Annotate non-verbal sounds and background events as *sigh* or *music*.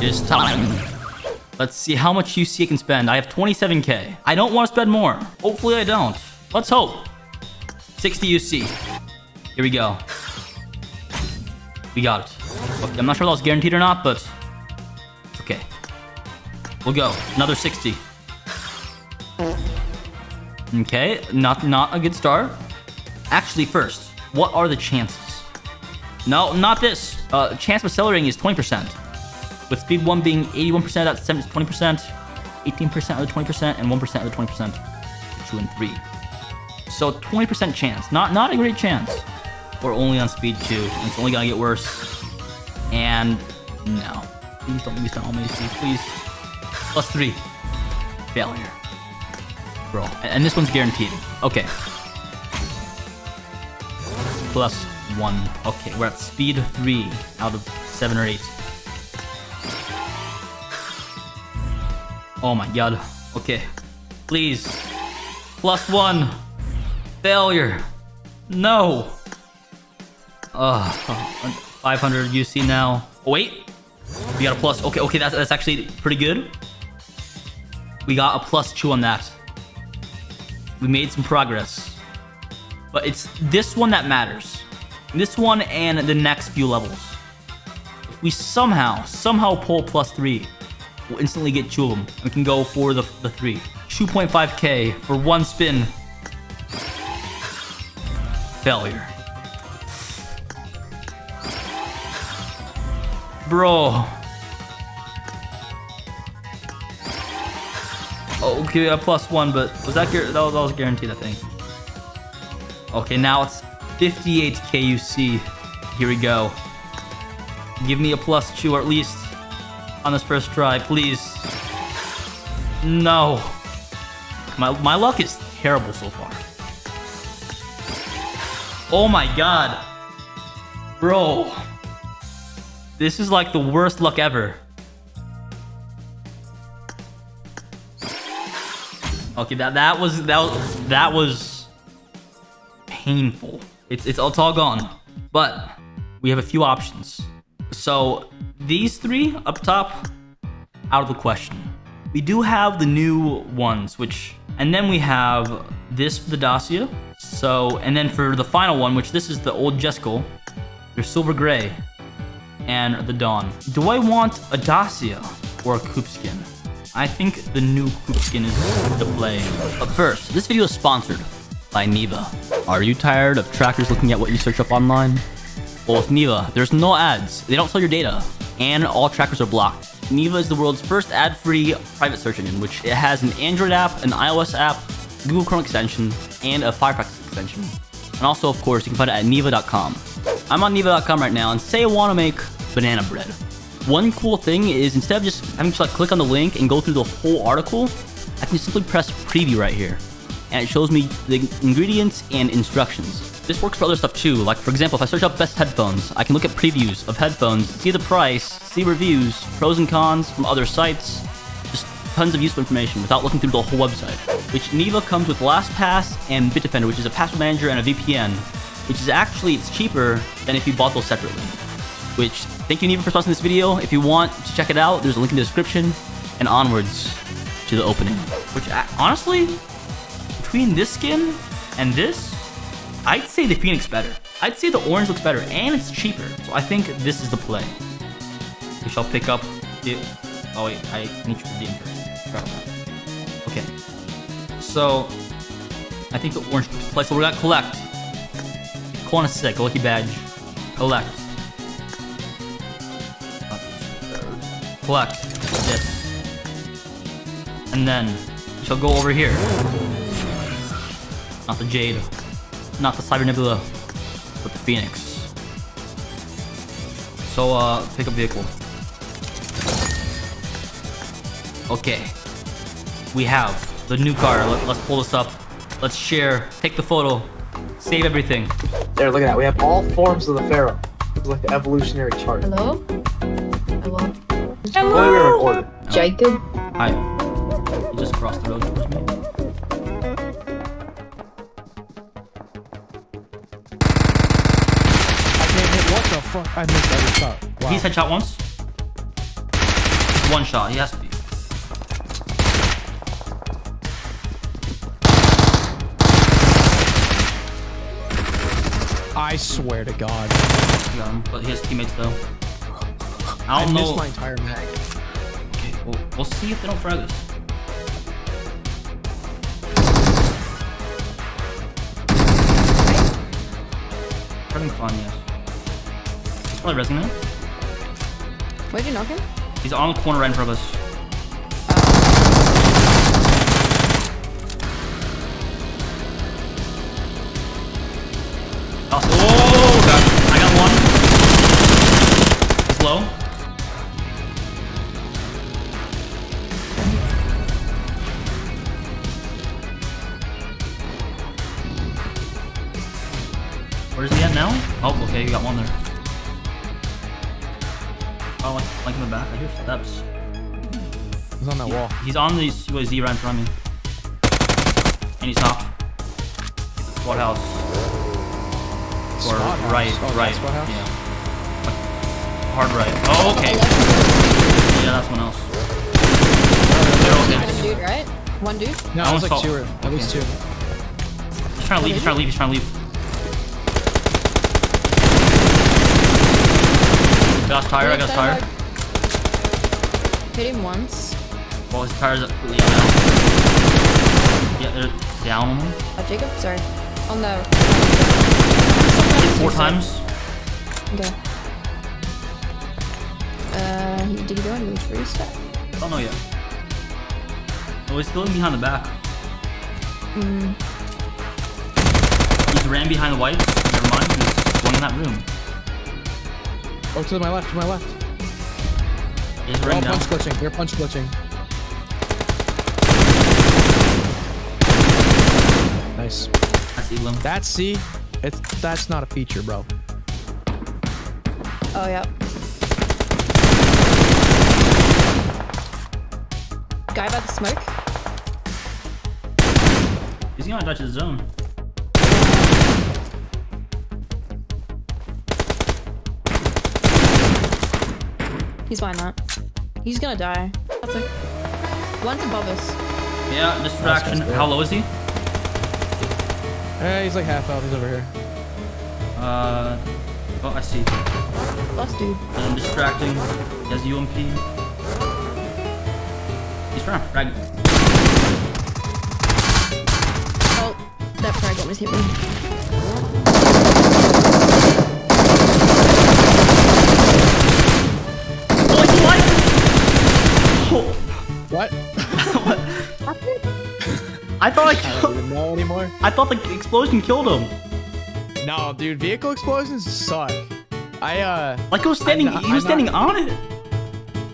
It is time. Let's see how much UC I can spend. I have 27k. I don't want to spend more. Hopefully I don't. Let's hope. 60 UC. Here we go. We got it. Okay, I'm not sure if that was guaranteed or not, but... Okay. We'll go. Another 60. Okay, not not a good start. Actually, first, what are the chances? No, not this. Uh, chance of accelerating is 20%. With speed 1 being 81%, that's 20%, 18% of the 20%, and 1% of the 20%. 2 and 3. So 20% chance. Not not a great chance. We're only on speed 2, and it's only gonna get worse. And no. Please don't let me spend all my please. Plus 3. Failure. Bro. And this one's guaranteed. Okay. Plus 1. Okay, we're at speed 3 out of 7 or 8. Oh my god. Okay. Please. Plus 1. Failure. No. Ugh. 500 UC now. Oh, wait. We got a plus. Okay, okay, that's, that's actually pretty good. We got a plus 2 on that. We made some progress. But it's this one that matters. This one and the next few levels. If we somehow, somehow pull plus 3, we'll instantly get two of them. We can go for the, the 3. 2.5k for one spin. Failure. Bro. Oh, okay, a plus one, but was that, that, was, that was guaranteed, I think. Okay, now it's 58 KUC. Here we go. Give me a plus two, or at least on this first try, please. No. My, my luck is terrible so far. Oh my god. Bro. This is like the worst luck ever. Okay, that that was that was that was painful. It's it's, it's all gone. But we have a few options. So these three up top, out of the question. We do have the new ones, which and then we have this for the Dacia. So and then for the final one, which this is the old Jesko, there's Silver Gray and the Dawn. Do I want a Dacia or a Coupe skin? I think the new Coupe skin is the play. But first, this video is sponsored by Neeva. Are you tired of trackers looking at what you search up online? Well, with Neeva, there's no ads. They don't sell your data. And all trackers are blocked. Neeva is the world's first ad-free private search engine, which it has an Android app, an iOS app, Google Chrome extension, and a Firefox extension. And also, of course, you can find it at Neeva.com. I'm on Neeva.com right now, and say I want to make banana bread. One cool thing is instead of just having to like click on the link and go through the whole article, I can simply press preview right here. And it shows me the ingredients and instructions. This works for other stuff too. Like for example, if I search up best headphones, I can look at previews of headphones, see the price, see reviews, pros and cons from other sites, just tons of useful information without looking through the whole website. Which Neeva comes with LastPass and Bitdefender, which is a password manager and a VPN, which is actually, it's cheaper than if you bought those separately which thank you Neeva for sponsoring this video. If you want to check it out, there's a link in the description and onwards to the opening. Which honestly, between this skin and this, I'd say the Phoenix better. I'd say the orange looks better and it's cheaper. So I think this is the play. We shall pick up the... Oh wait, I need to redeem first. Okay. So, I think the orange play. So we're gonna collect. Koenigsegg, lucky badge. Collect. collect this. And then she'll go over here. Not the Jade. Not the Cyber Nebula. But the Phoenix. So, uh, pick a vehicle. Okay. We have the new car. Let, us pull this up. Let's share. Take the photo. Save everything. There, look at that. We have all forms of the Pharaoh. It's like the evolutionary chart. Hello? Hello? Hello. Jacob. Hi. You just crossed the road towards me. Fuck? I missed every shot. Wow. He's headshot once. one shot. He has to be. I swear to God. Got him, but he has teammates though. I I don't missed know. my entire mag. Okay, we'll, we'll see if they don't frag us. Having fun, yes. He's probably resing it. Where'd you knock him? He's on the corner right in front of us. Oh, oh God. I got one. He's low. Where's he at now? Oh, okay, you got one there. Oh, like, like in the back. I hear steps. He's on that wall. He's on the Z right in front of me. And he's knocked. Squad house. Or Squad house? right, Oh, right. squad house? Yeah. Like, hard right. Oh, okay. Yeah, that's one else. They're One dude, right? One dude? No, I it was like two. or- At least two. He's trying to leave, he's trying to leave, he's trying to leave. I got his tire, I got his tire. Hit him once. Well, his tire's up. Yeah. Yeah, they're down on him. Oh, Jacob? Sorry. On the... Four times. Okay. Uh, he- did he go into three step? Don't know yet. Oh, he's still in behind the back. Mm. He's ran behind the white. Never mind. He's going in that room. Oh, to my left, to my left. He's They're all running down. punch glitching. They're punch glitching. Nice. That's Elam. That's C. It's that's not a feature, bro. Oh, yeah. Guy by the smoke. He's gonna touch his zone. He's behind that. He's gonna die. That's like... One's above us. Yeah, distraction. good. How low is he? Hey, he's like half health. He's over here. Uh, oh, I see. Last dude. I'm distracting. He has UMP. He's trying to frag. Oh, that frag almost hit me. What? *laughs* I thought I I killed. don't even know anymore. I thought the explosion killed him. No, dude, vehicle explosions suck. I uh, Like he was standing. I'm not- he was I'm not- standing on it.